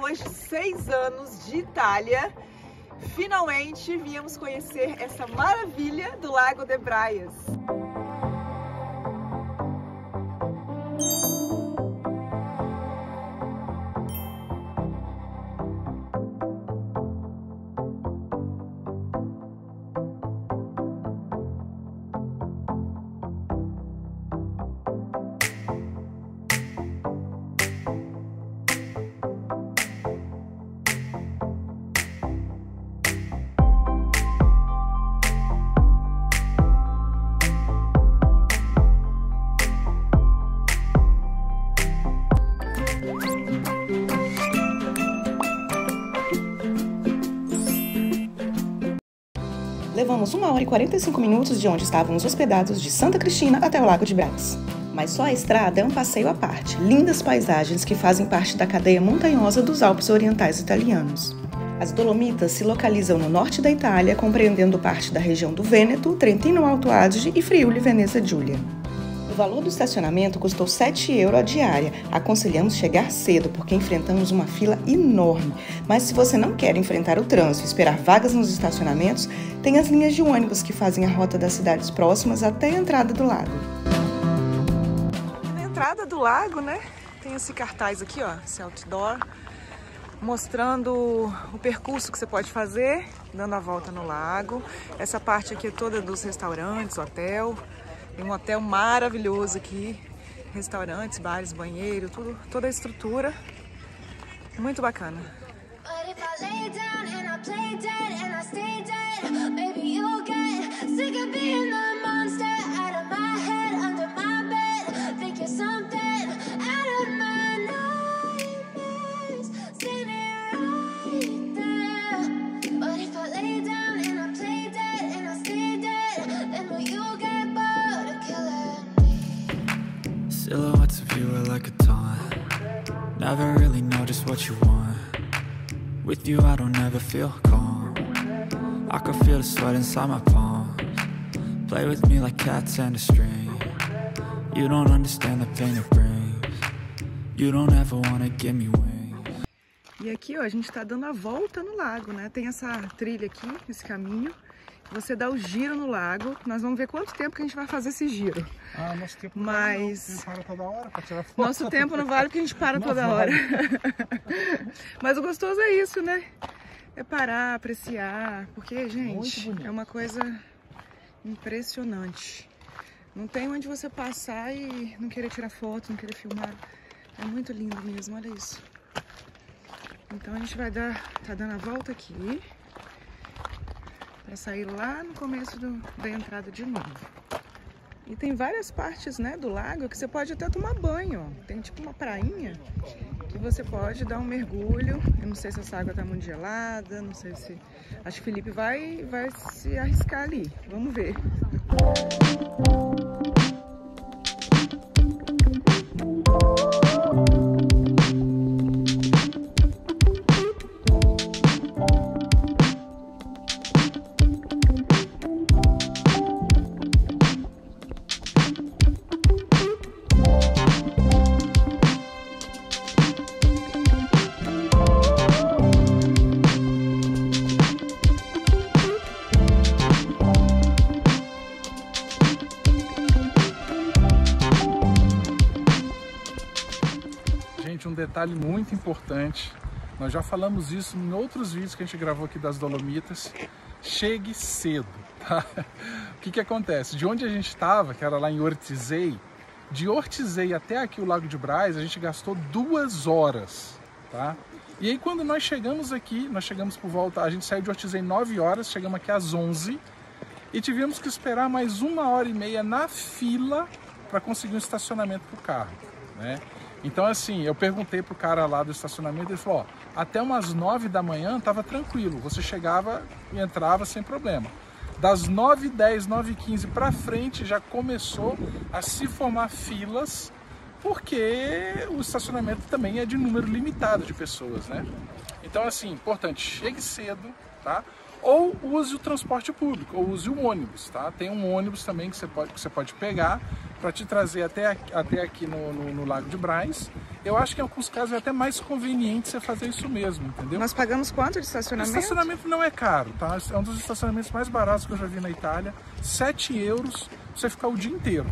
depois de seis anos de Itália, finalmente viemos conhecer essa maravilha do Lago de Braias. Levamos 1 hora e 45 minutos de onde estávamos hospedados de Santa Cristina até o Lago de Braz. Mas só a estrada é um passeio à parte, lindas paisagens que fazem parte da cadeia montanhosa dos Alpes Orientais Italianos. As Dolomitas se localizam no norte da Itália, compreendendo parte da região do Vêneto, Trentino Alto Adige e Friuli Veneza Giulia. Valor do estacionamento custou 7 euros a diária. Aconselhamos chegar cedo, porque enfrentamos uma fila enorme. Mas se você não quer enfrentar o trânsito e esperar vagas nos estacionamentos, tem as linhas de ônibus que fazem a rota das cidades próximas até a entrada do lago. Na entrada do lago, né, tem esse cartaz aqui, ó, esse outdoor, mostrando o percurso que você pode fazer, dando a volta no lago. Essa parte aqui é toda dos restaurantes, hotel. Tem um hotel maravilhoso aqui, restaurantes, bares, banheiro, tudo, toda a estrutura. Muito bacana. What you want. With you I don't ever feel calm. I can feel the sweat inside my palms. Play with me like cats and a string. You don't understand the pain it brings. You don't ever wanna give me wings. E aqui, ó, a gente tá dando a volta no lago, né? Tem essa trilha aqui, esse caminho você dá o giro no lago. Nós vamos ver quanto tempo que a gente vai fazer esse giro. Ah, nosso tempo não Mas... vale, não. para toda hora para tirar foto. Nosso tempo não vale porque a gente para não toda vale. hora. Mas o gostoso é isso, né? É parar, apreciar. Porque, gente, é uma coisa impressionante. Não tem onde você passar e não querer tirar foto, não querer filmar. É muito lindo mesmo, olha isso. Então a gente vai dar, tá dando a volta aqui para sair lá no começo do, da entrada de novo. E tem várias partes né, do lago que você pode até tomar banho. Tem tipo uma prainha que você pode dar um mergulho. Eu não sei se essa água está muito gelada, não sei se... Acho que o Felipe vai, vai se arriscar ali. Vamos ver. Detalhe muito importante. Nós já falamos isso em outros vídeos que a gente gravou aqui das Dolomitas. Chegue cedo, tá? O que que acontece? De onde a gente estava, que era lá em Ortizei, de Ortizei até aqui o Lago de Braz, a gente gastou duas horas, tá? E aí quando nós chegamos aqui, nós chegamos por volta, a gente saiu de Ortizei 9 horas, chegamos aqui às 11 e tivemos que esperar mais uma hora e meia na fila para conseguir um estacionamento para o carro, né? Então, assim, eu perguntei pro cara lá do estacionamento, ele falou, ó, até umas 9 da manhã tava tranquilo, você chegava e entrava sem problema. Das 9 10 9 15 para frente já começou a se formar filas, porque o estacionamento também é de número limitado de pessoas, né? Então, assim, importante, chegue cedo, tá? Ou use o transporte público, ou use o ônibus, tá? Tem um ônibus também que você pode, que você pode pegar para te trazer até, até aqui no, no, no, Lago de Braz Eu acho que em alguns casos é até mais conveniente você fazer isso mesmo, entendeu? Nós pagamos quanto de O estacionamento? estacionamento não é caro, tá? É um dos estacionamentos mais baratos que eu já vi na Itália. 7 euros você ficar o dia inteiro.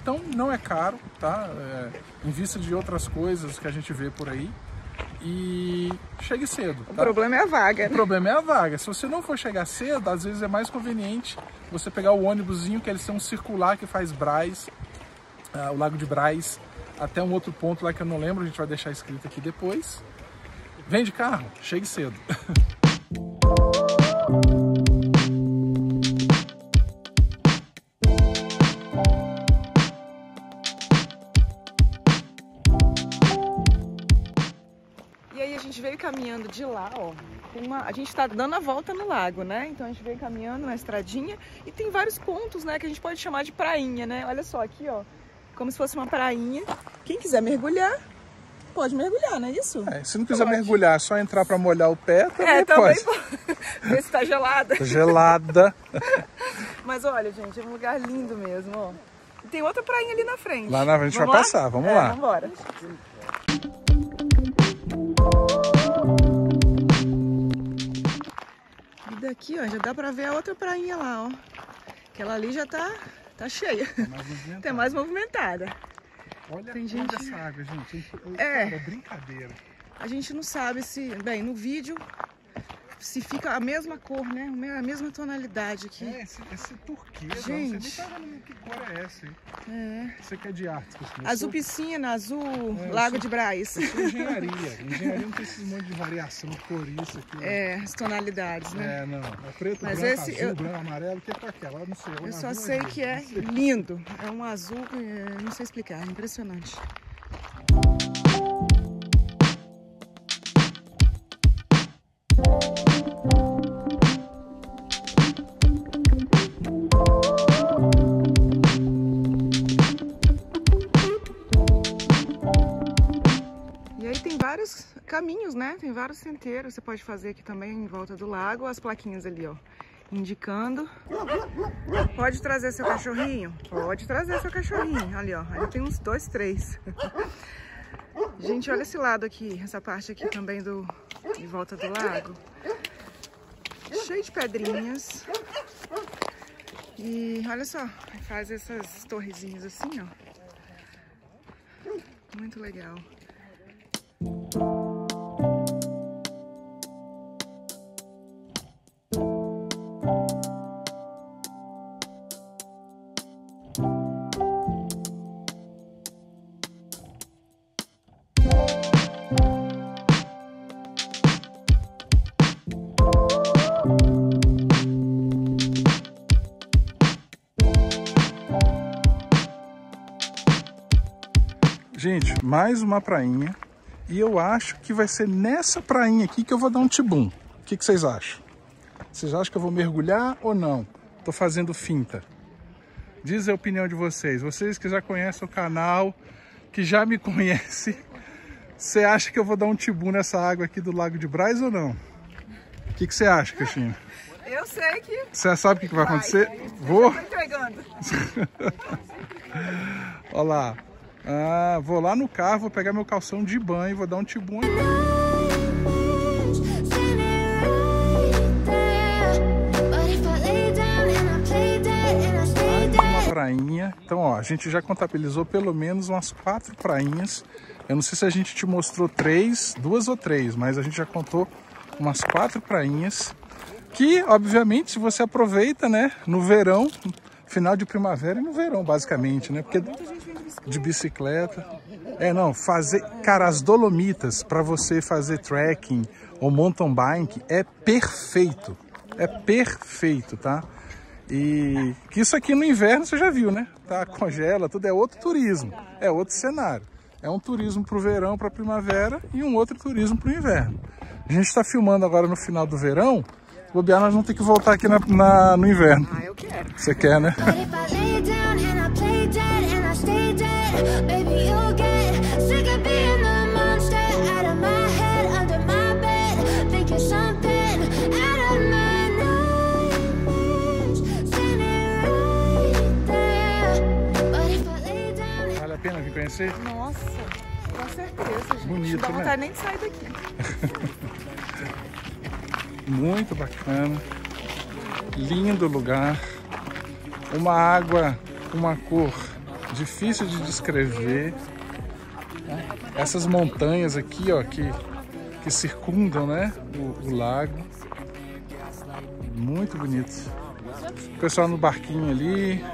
Então não é caro, tá? É, em vista de outras coisas que a gente vê por aí. E chegue cedo. O tá? problema é a vaga, O né? problema é a vaga. Se você não for chegar cedo, às vezes é mais conveniente você pegar o ônibusinho, que eles têm um circular que faz Braz, ah, o Lago de Braz, até um outro ponto lá que eu não lembro, a gente vai deixar escrito aqui depois. Vem de carro, chegue cedo. E aí a gente veio caminhando de lá, ó. Uma... A gente tá dando a volta no lago, né? Então a gente veio caminhando na estradinha e tem vários pontos, né? Que a gente pode chamar de prainha, né? Olha só aqui, ó. Como se fosse uma prainha. Quem quiser mergulhar, pode mergulhar, não é isso? É, se não quiser mergulhar, só entrar para molhar o pé, também É, também pode. pode. Ver se tá gelada. Tá Gelada. Mas olha, gente, é um lugar lindo mesmo, ó. E tem outra prainha ali na frente. Lá na- a gente vai Vamos lá? passar, vamos É, lá. Vamos embora. E daqui, ó, já dá pra ver a outra prainha lá, ó. Aquela ali já tá, tá cheia. Até mais movimentada. Olha, Tem gente- essa água, gente. É. Cara, brincadeira. A gente não sabe se, bem, no vídeo, se fica a mesma cor, né? A mesma tonalidade aqui. É, esse, esse turquesa, Gente. não sei nem tava no- que cor é essa, hein? É. Você que é de Cristina. Azul Eu piscina, azul É, eu Lago sou- de Braz. eu engenharia. Engenharia não tem esse monte de variação, cor isso, aquilo. É, as tonalidades, né? É, não. É preto, Mas branco, esse azul, eu- branco, amarelo, que é com aquela? Eu não sei. Eu uma só azul, sei que é lindo. É um azul, é, não sei explicar, é impressionante. Caminhos, né? Tem vários centeiros. Você pode fazer aqui também em volta do lago. As plaquinhas ali, ó. Indicando. Pode trazer seu cachorrinho? Pode trazer seu cachorrinho. Ali, ó. Ali tem uns dois, três. Gente, olha esse lado aqui. Essa parte aqui também do de volta do lago. Cheio de pedrinhas. E olha só, faz essas torrezinhas assim, ó. Muito legal. Mais uma prainha. E eu acho que vai ser nessa prainha aqui que eu vou dar um tibum. O que, que vocês acham? Vocês acham que eu vou mergulhar ou não? Tô fazendo finta. Diz a opinião de vocês. Vocês que já conhecem o canal, que já me conhecem, você acha que eu vou dar um tibum nessa água aqui do Lago de Braz ou não? O que, que você acha, Cristina? Eu sei que Você sabe o que, que vai acontecer? Vou? tá. Olha lá. Ah, vou lá no carro, vou pegar meu calção de banho, vou dar um tibum prainha. Então, ó, a gente já contabilizou pelo menos umas quatro prainhas. Eu não sei se a gente te mostrou três, duas ou três, mas a gente já contou umas quatro prainhas. Que, obviamente, se você aproveita, né, no verão, final de primavera e no verão, basicamente, né? Porque de bicicleta. É, não, fazer, cara, as Dolomitas para você fazer trekking ou mountain bike é perfeito. É perfeito, tá? E que isso aqui no inverno você já viu, né? Tá, congela, tudo é outro turismo, é outro cenário. É um turismo para o verão, para a primavera e um outro turismo para o inverno. A gente está filmando agora no final do verão. Bobear, nós vamos ter que voltar aqui na- na- no inverno. Ah, eu. Você quer, né? Vale a pena vir conhecer? Nossa, Com certeza, gente. Bonito, não dá né? vontade nem de sair daqui. Muito bacana. Lindo lugar. Uma água, uma cor difícil de descrever. Essas montanhas aqui, ó, que, que circundam, né, o, o lago. Muito bonito. O pessoal no barquinho ali.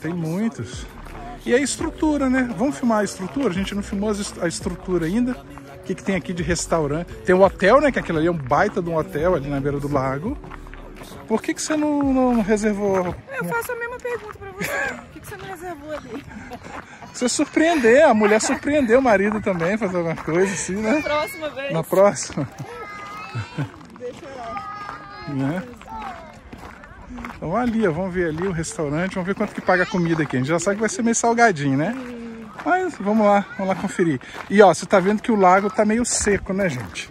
Tem muitos. E a estrutura, né? Vamos filmar a estrutura? A gente não filmou a estrutura ainda. O que, que tem aqui de restaurante? Tem o hotel, né? Que aquilo ali é um baita de um hotel ali na beira do lago. Por que, que você não, não reservou? Eu faço a mesma pergunta pra você. Por que, que você não reservou ali? Você surpreender, a mulher surpreendeu o marido também, fazer alguma coisa assim, né? Próxima vez. Na próxima. Deixa eu né? Então ali, ó, vamos ver ali o restaurante, vamos ver quanto que paga a comida aqui. A gente já sabe que vai ser meio salgadinho, né? Mas vamos lá, vamos lá conferir. E ó, você tá vendo que o lago tá meio seco, né, gente?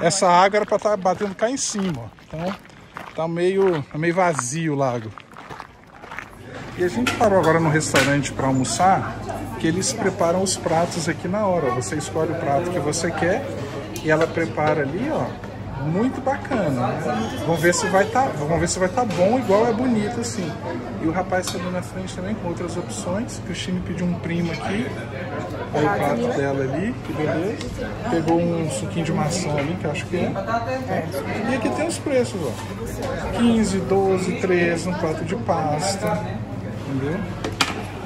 Essa água era pra estar batendo cá em cima, ó. Então tá meio, tá meio vazio o lago. E a gente parou agora no restaurante para almoçar, que eles preparam os pratos aqui na hora. Você escolhe o prato que você quer e ela prepara ali, ó. Muito bacana. Né? Vamos ver se vai tá, vamos ver se vai tá bom, igual é bonito assim. E o rapaz está ali na frente também com outras opções. Cristine pediu um primo aqui. Aí o prato dela ali, que beleza. Pegou um suquinho de maçã ali, que acho que é. E aqui tem os preços, ó. 15, 12, 13, um prato de pasta. Entendeu?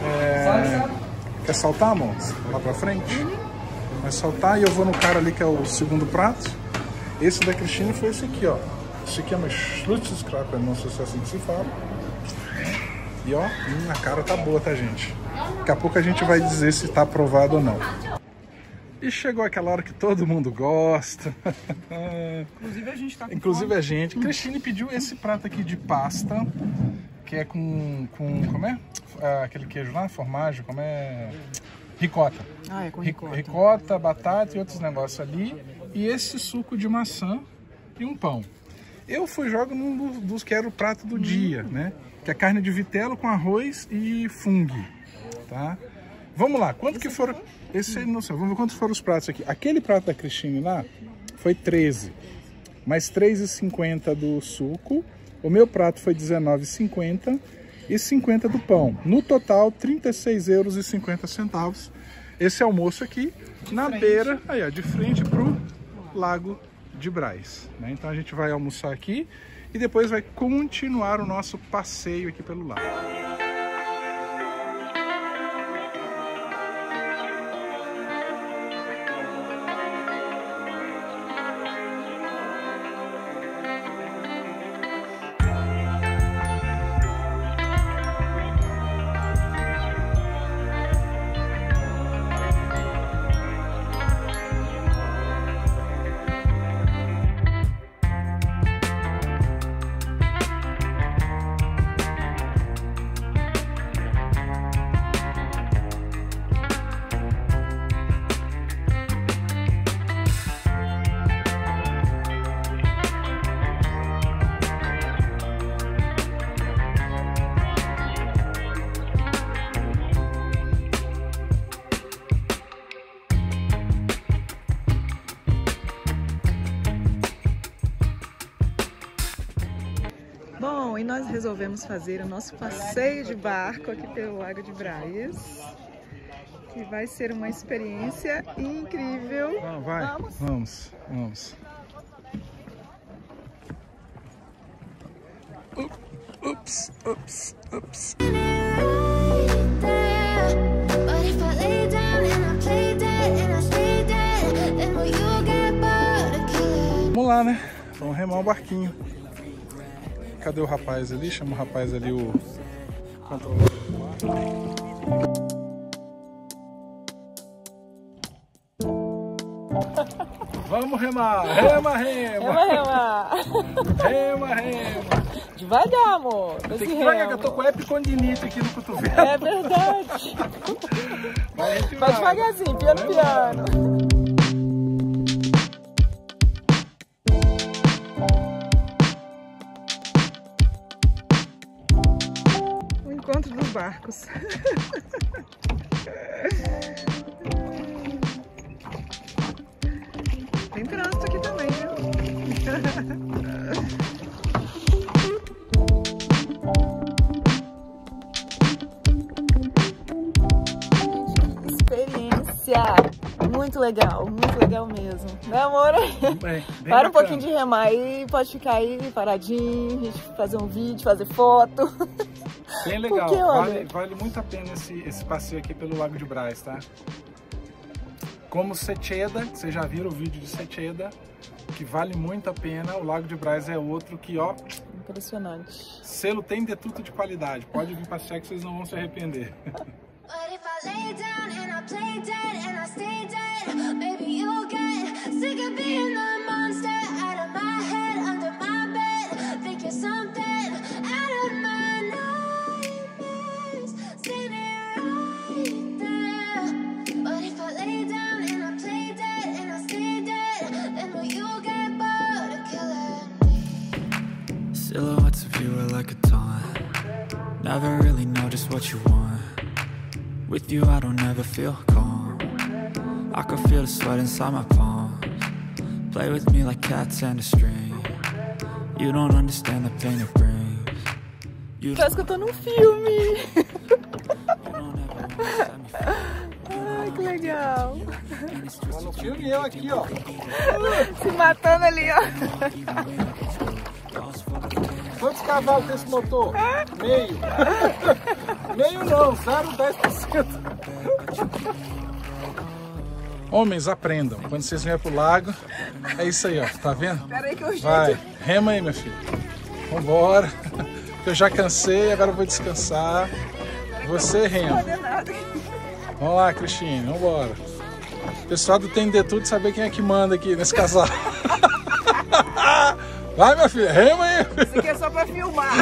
É, Quer saltar, amor? Lá pra frente? Vai saltar e eu vou no cara ali que é o segundo prato. Esse da Cristina foi esse aqui, ó. Esse aqui é uma Schlutzskraper, não sei se é assim que se fala. E ó, a cara tá boa, tá, gente? Daqui a pouco a gente vai dizer se tá aprovado ou não. E chegou aquela hora que todo mundo gosta. Inclusive a gente tá com Inclusive a gente. Cristine pediu esse prato aqui de pasta, que é com. com como é? Ah, aquele queijo lá, formagem, como é? Ricota. Ah, é com Ric- ricota. ricota, batata e outros negócios ali. E esse suco de maçã e um pão. Eu fui jogo num dos, dos que era o prato do dia, né? Que é carne de vitelo com arroz e fungo, tá? Vamos lá, quanto que foram... Esse não sei, vamos ver quantos foram os pratos aqui. Aquele prato da Cristine lá foi 13, mais 3,50 do suco. O meu prato foi 19,50 e 50 do pão. No total, 36 euros e 50 centavos. Esse almoço aqui na beira, aí ó, de frente pro Lago de Braz. né? Então a gente vai almoçar aqui e depois vai continuar o nosso passeio aqui pelo lago. Resolvemos fazer o nosso passeio de barco aqui pelo Lago de Braz. Que vai ser uma experiência incrível. Não, vai. Vamos? Vamos, vamos. Ups, ups, ups. Vamos lá, né? Vamos remar o barquinho. Cadê o rapaz ali? Chama o rapaz ali, o controlador do barco. Vamos remar! Rema, rema! rema! Rema, rema! Devagar, amor. Tem que devagar que eu tô com epicondilite aqui no cotovelo. É verdade. Vai vai. devagarzinho, piano, piano. encontro dos barcos. Tem trânsito aqui também, viu? Muito legal, muito legal mesmo. Né, amor? É, bem, bem Para um pouquinho de remar aí, pode ficar aí paradinho, fazer um vídeo, fazer foto. Bem legal, Porque, olha- vale, vale muito a pena esse, esse passeio aqui pelo Lago de Braz, tá? Como Secheda, que vocês já viram o vídeo de Secheda, que vale muito a pena, o Lago de Braz é outro que, ó, Impressionante. selo tem detuto de qualidade. Pode vir passear que vocês não vão se arrepender. But Never really know just what you want. With you, I don't ever feel calm. I can feel the sweat inside my palms. Play with me like cats and a string. You don't understand the pain it brings. You Parece que eu tô num filme. don't ever wanna set me free. Ai, que legal. No filme eu aqui, ó. Se matando ali, ó. Quantos cavalos tem esse motor? Meio. Meio não, 0,10%. Homens, aprendam. Quando vocês vierem pro lago, é isso aí, ó. Tá vendo? Pera aí que eu Vai, rema aí, minha filha. Vambora. Eu já cansei, agora eu vou descansar. Você rema. Vamos lá, Cristine, vambora. O pessoal do Tem de Tudo saber quem é que manda aqui nesse casal. Vai, minha filha, rema aí. Isso aqui é só pra filmar.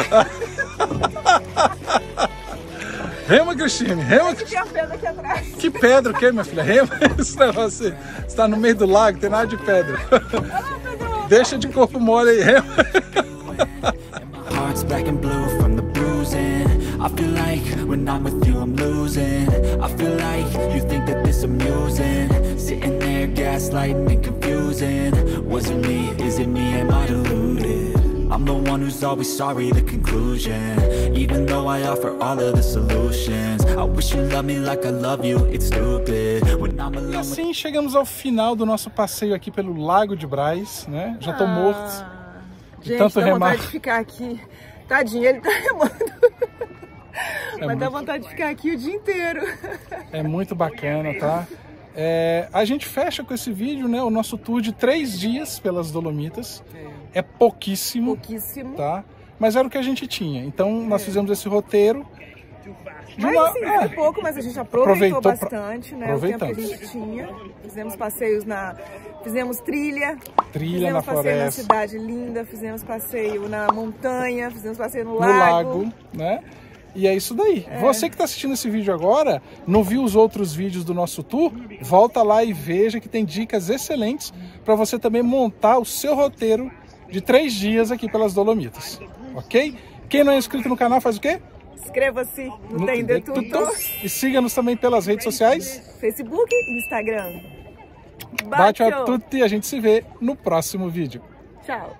Rema, Cristine, rema. Tem a pedra aqui atrás. Que pedra o quê, minha filha? Rema esse negócio. Você tá no meio do lago, tem nada de pedra. Deixa de corpo mole aí, rema. Heart's black and blue from the bruising. I feel like when I'm with you, I'm losing. I feel like you think that this amusing. Sitting there, gaslighting and confusing. Was it me? Is it me? Am I? I'm the one who's always sorry, the conclusion. Even though I offer all of the solutions. I wish you loved me like I love you. It's stupid. When I'm E alone with assim chegamos ao final do nosso passeio aqui pelo Lago de Braz, né? Já tô morto. Gente, tanto remar. vontade de ficar aqui. Tadinho, ele tá remando. Mas dá vontade de ficar aqui o dia inteiro. É muito bacana, tá? É, a gente fecha com esse vídeo, né? O nosso tour de três dias pelas Dolomitas. É pouquíssimo, Pouquíssimo. tá? Mas era o que a gente tinha. Então nós fizemos esse roteiro. de Mas uma- assim, é, foi pouco, mas a gente aproveitou, Aproveitou bastante, né? O tempo que a gente tinha. Fizemos passeios na. Fizemos trilha. trilha na fizemos passeio na floresta, cidade linda, fizemos passeio na montanha, fizemos passeio no no lago. lago, né? E é isso daí. Você que está assistindo esse vídeo agora, não viu os outros vídeos do nosso tour? Volta lá e veja que tem dicas excelentes para você também montar o seu roteiro de três dias aqui pelas Dolomitas, ok? Quem não é inscrito no canal faz o quê? Inscreva-se no No Tem de Tudo. E siga-nos também pelas redes sociais. Facebook e Instagram. Bate a Bacio. tudo e a gente se vê no próximo vídeo. Tchau.